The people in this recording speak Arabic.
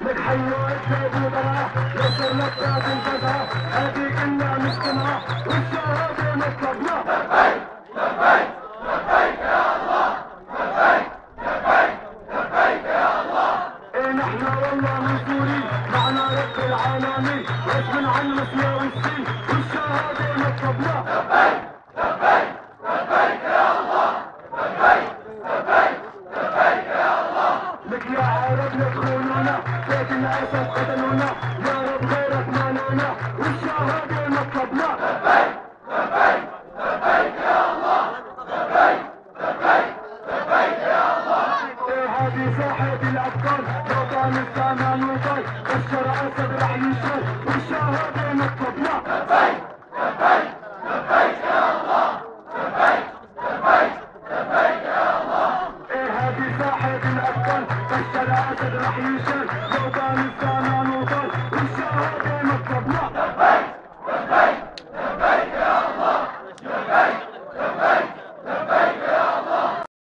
لك حي واسد وضرع يسر لك ذات الجزع هذه كنا نحن والله سوري معنا رب العالمين. غصب عن الأسماء والسين؟ رب لا بيت الأسد قتلونا يا رب غيرك مالونا والشهادة مطلبنا لبيك لبيك يا الله لبيك لبيك لبيك يا الله إرهابي صاحب الأفكار وطن أسد رح يشتغل والشهادة مطلبنا لبيك لبيك لبيك يا الله لبيك لبيك لبيك يا الله إرهابي صاحب الأفكار to the future. Nobody